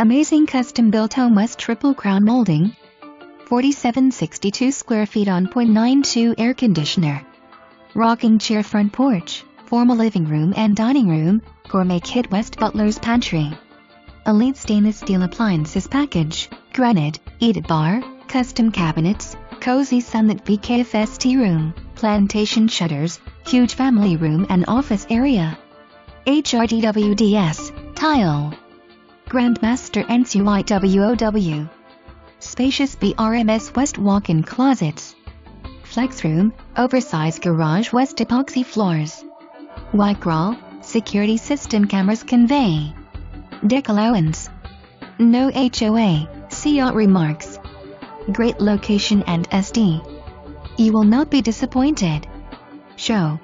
Amazing custom built home west triple crown molding. 4762 square feet on .92 air conditioner. Rocking chair front porch, formal living room and dining room, gourmet kit west butler's pantry. Elite stainless steel appliances package, granite, eat bar, custom cabinets, cozy sunlit BKFS tea room, plantation shutters, huge family room and office area. HRDWDS, tile. Grandmaster NCYWOW. Spacious BRMS West walk-in closets. Flex room, oversized garage West epoxy floors. Wycrawl, security system cameras convey. Deck allowance. No HOA, see out remarks. Great location and SD. You will not be disappointed. Show.